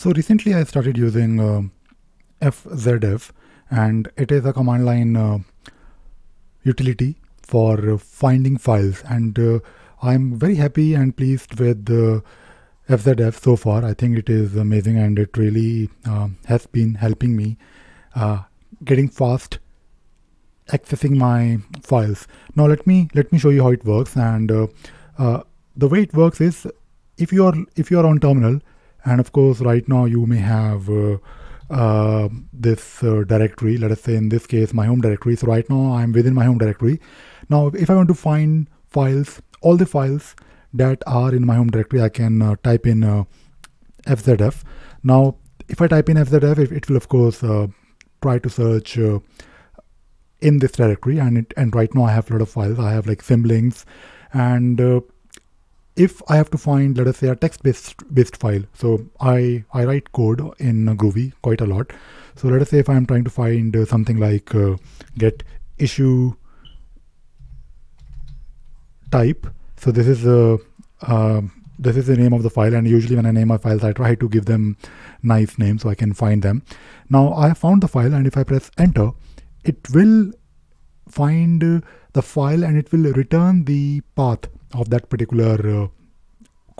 So recently I started using uh, FZF and it is a command line uh, utility for finding files and uh, I'm very happy and pleased with FZF so far. I think it is amazing and it really uh, has been helping me uh, getting fast accessing my files. Now let me let me show you how it works and uh, uh, the way it works is if you are if you are on terminal and of course right now you may have uh, uh, this uh, directory. Let us say in this case my home directory. So right now I'm within my home directory. Now if I want to find files all the files that are in my home directory I can uh, type in FZF uh, now if I type in FZF it, it will of course uh, try to search in this directory. And it, and right now I have a lot of files. I have like symlinks and if I have to find, let us say, a text-based based file, so I, I write code in Groovy quite a lot. So let us say if I'm trying to find uh, something like uh, get issue type. So this is a uh, this is the name of the file, and usually when I name my files, I try to give them nice names so I can find them. Now I have found the file, and if I press enter, it will find uh, the file and it will return the path of that particular uh,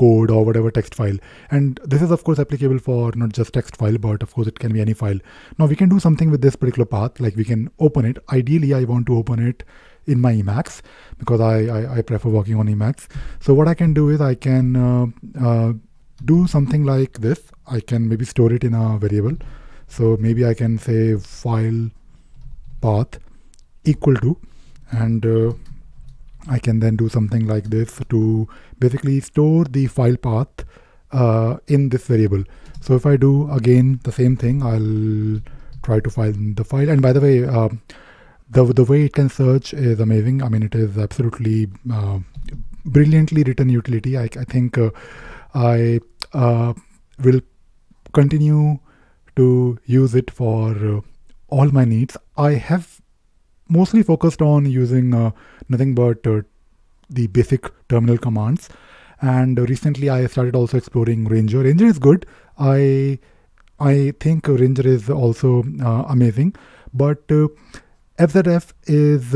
code or whatever text file. And this is of course applicable for not just text file but of course it can be any file. Now we can do something with this particular path. Like we can open it. Ideally i want to open it in my emacs because i i, I prefer working on emacs. So what i can do is i can uh, uh, do something like this. I can maybe store it in a variable. So maybe i can say file path equal to and uh, I can then do something like this to basically store the file path uh, in this variable. So if I do again the same thing, I'll try to find the file. And by the way, uh, the the way it can search is amazing. I mean, it is absolutely uh, brilliantly written utility. I, I think uh, I uh, will continue to use it for uh, all my needs. I have mostly focused on using uh, nothing but uh, the basic terminal commands. And recently I started also exploring Ranger. Ranger is good. I I think Ranger is also uh, amazing, but FZF is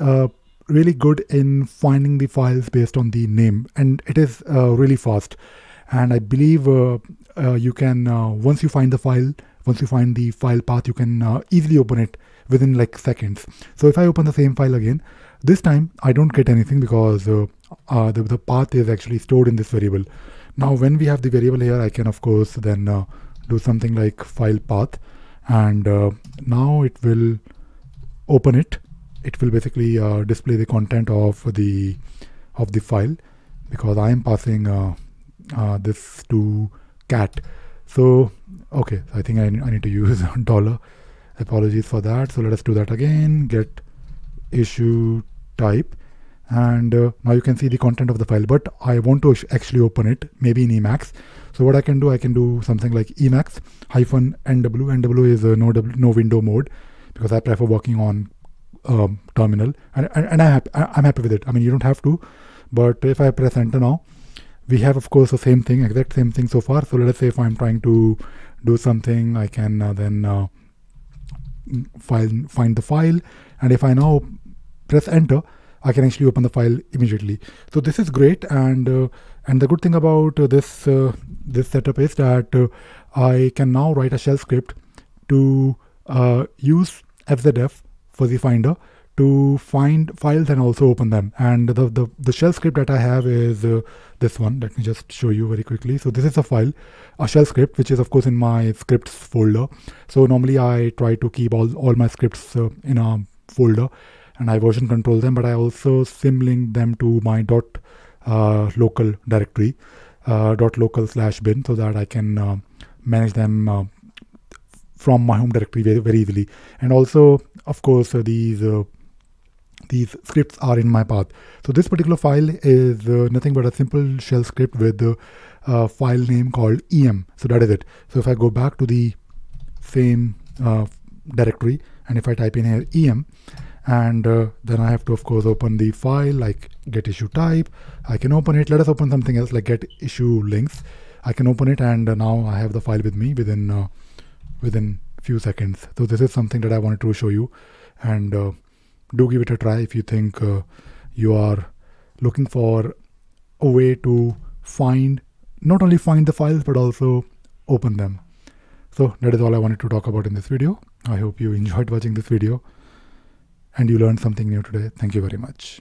uh, really good in finding the files based on the name and it is uh, really fast and I believe uh, you can once you find the file once you find the file path you can easily open it within like seconds. So if I open the same file again, this time I don't get anything because uh, uh, the, the path is actually stored in this variable. Now when we have the variable here, I can of course then uh, do something like file path and uh, now it will open it. It will basically uh, display the content of the of the file because I am passing uh, this to cat. So okay, so I think I, I need to use dollar. Apologies for that. So let us do that again. Get issue type. And uh, now you can see the content of the file but I want to actually open it maybe in Emacs. So what I can do I can do something like Emacs hyphen NW NW is a no, w, no window mode because I prefer working on um, terminal. And, and, and I I'm happy with it. I mean you don't have to but if I press enter now we have of course the same thing exact same thing so far so let us say if I'm trying to do something I can uh, then uh, file, find the file. And if I now press enter, I can actually open the file immediately. So this is great. And uh, and the good thing about uh, this uh, this setup is that uh, I can now write a shell script to use FZF fuzzy finder to find files and also open them. And the, the, the shell script that I have is uh, this one. Let me just show you very quickly. So this is a file, a shell script, which is of course in my scripts folder. So normally I try to keep all, all my scripts uh, in a folder and I version control them, but I also symlink them to my dot uh, local directory, uh, dot local slash bin so that I can uh, manage them uh, from my home directory very, very easily. And also, of course, these these scripts are in my path. So this particular file is uh, nothing but a simple shell script with a uh, file name called em. So that is it. So if I go back to the same uh, directory and if I type in here em and uh, then I have to of course open the file like get issue type. I can open it. Let us open something else like get issue links. I can open it and now I have the file with me within uh, within few seconds. So this is something that I wanted to show you and uh, do give it a try if you think uh, you are looking for a way to find not only find the files but also open them. So that is all I wanted to talk about in this video. I hope you enjoyed watching this video and you learned something new today. Thank you very much.